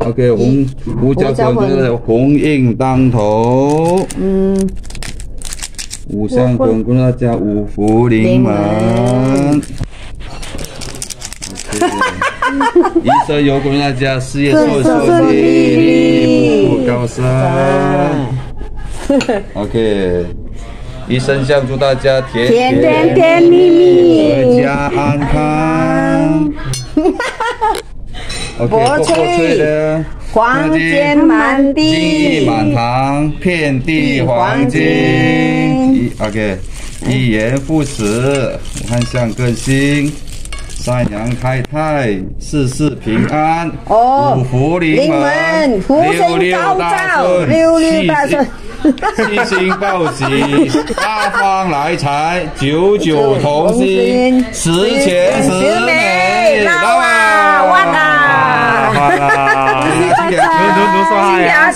OK，红胡椒粉就是红印当头。嗯。五香粉跟大家五福临门。一生有功，大家事业顺顺利利，步步高升。OK。一生相祝大家甜甜甜蜜蜜，阖家安康。国粹的黄金满地，金玉满堂，遍地黄金。OK，一言复始，汉相更新，三阳开泰，事事平安。哦，五福临门，六六大顺，六六大顺。七星报喜，八方来财，九九同心，十全十美，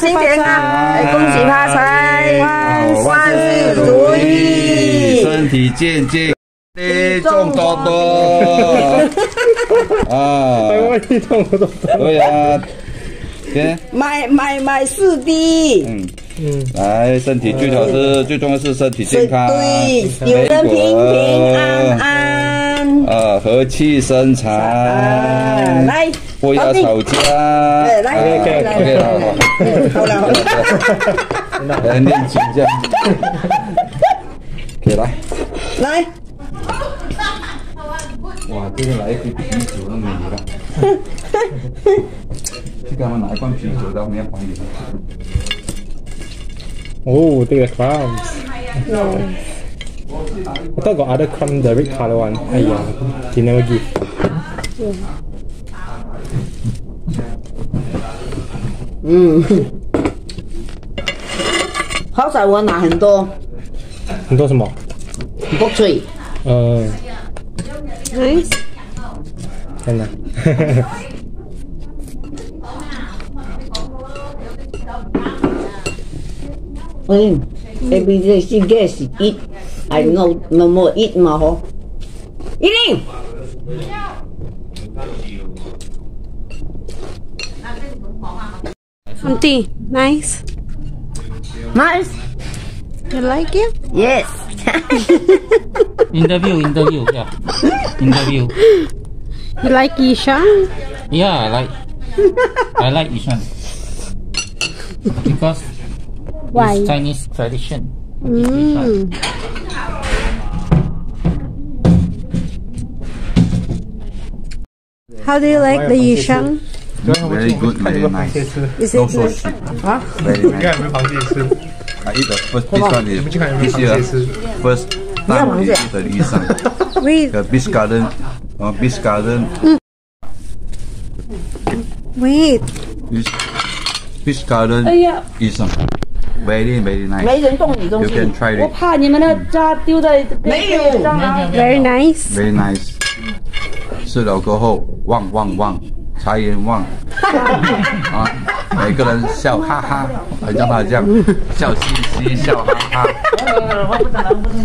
新年啊，恭喜发财，万事如意，身体健健，利众多多，啊，利众多多，对。呀。买买买四滴，嗯。嗯，来，身体最好是最重要是身体健康，对，有人平平安安，啊，和气生财，来，不要吵架，来来来来，好了好了，来念经一下，给来，来，哇，这个来一杯啤酒都没了。去给他们拿一罐啤酒在后面还给他。Oh, they are crumbs. No. I thought got other crumb, the red color one. Ayah, they never give. Yeah. 嗯，好彩我拿很多。很多什么？不脆。嗯。Nice。真的。嗯 Every day she gets it. Eat. I no no more eat maho. Eating. Auntie, nice. Nice. You like it? Yes. interview, interview, yeah. Interview. You like Ishan? Yeah, I like. I like Ishan because why? It's Chinese tradition. Mm. How do you like the yishang? Very good, very nice. Is it good? Huh? Very nice. I eat the first this one is this year first time I eat the yishang. Wait. The beach garden, uh, beach garden. Wait. Beach, beach garden yishang. Very very nice. 没人动你东 You 西。can try 我.怕你们那家丢在没有上啊。Very nice. Very nice. 吃了过后旺旺旺，财源旺 啊！每个人笑哈哈，很像他这样笑嘻嘻，笑哈哈。